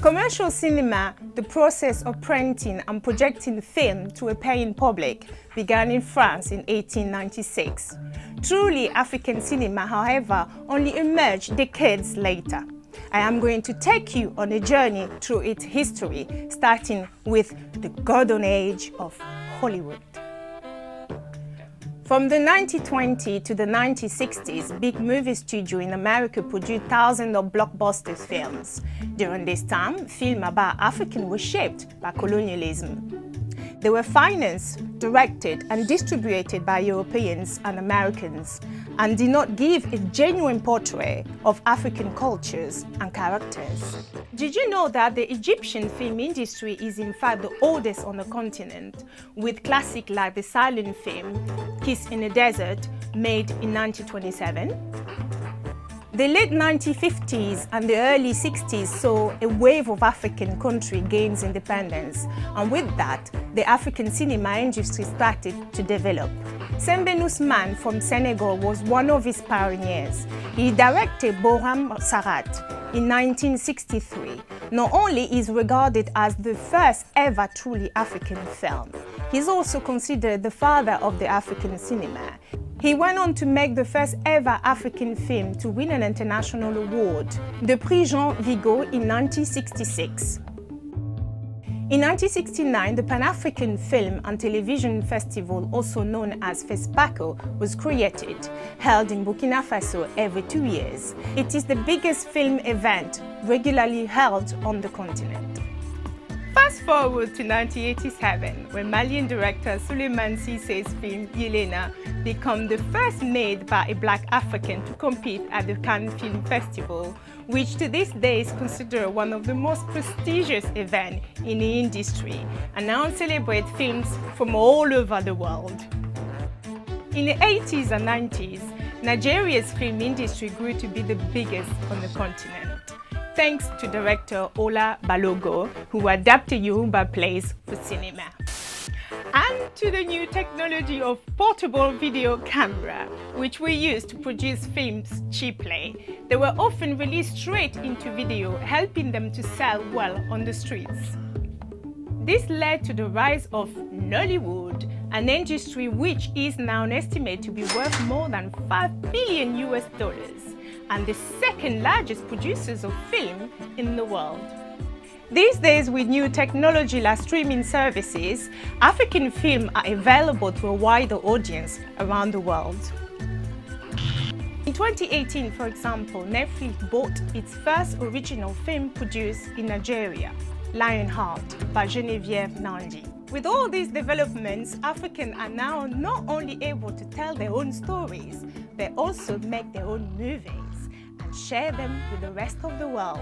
Commercial cinema, the process of printing and projecting film to a paying public, began in France in 1896. Truly African cinema, however, only emerged decades later. I am going to take you on a journey through its history, starting with the golden age of Hollywood. From the 1920s to the 1960s, big movie studios in America produced thousands of blockbuster films. During this time, film about Africans were shaped by colonialism. They were financed, directed and distributed by Europeans and Americans and did not give a genuine portrait of African cultures and characters. Did you know that the Egyptian film industry is in fact the oldest on the continent, with classics like the silent film Kiss in the Desert, made in 1927? The late 1950s and the early 60s saw a wave of African country gains independence, and with that, the African cinema industry started to develop. Sembène Ousmane from Senegal was one of his pioneers. He directed Borom Sarret in 1963. Not only is regarded as the first ever truly African film, he's also considered the father of the African cinema. He went on to make the first ever African film to win an international award, the Prix Jean Vigo in 1966. In 1969, the Pan-African Film and Television Festival, also known as FESPACO, was created, held in Burkina Faso every two years. It is the biggest film event regularly held on the continent. Fast forward to 1987, when Malian director Souleymane Cissé's film Yeelen became the first made by a black African to compete at the Cannes Film Festival, which to this day is considered one of the most prestigious events in the industry and now celebrates films from all over the world. In the 80s and 90s, Nigeria's film industry grew to be the biggest on the continent thanks to director Ola Balogun, who adapted Yoruba plays for cinema. And to the new technology of portable video camera, which we use to produce films cheaply. They were often released straight into video, helping them to sell well on the streets. This led to the rise of Nollywood, an industry which is now estimated to be worth more than 5 billion US dollars and the second largest producers of film in the world. These days, with new technology like streaming services, African film are available to a wider audience around the world. In 2018, for example, Netflix bought its first original film produced in Nigeria, Lionheart by Genevieve Nnaji. With all these developments, Africans are now not only able to tell their own stories, but also make their own movies share them with the rest of the world.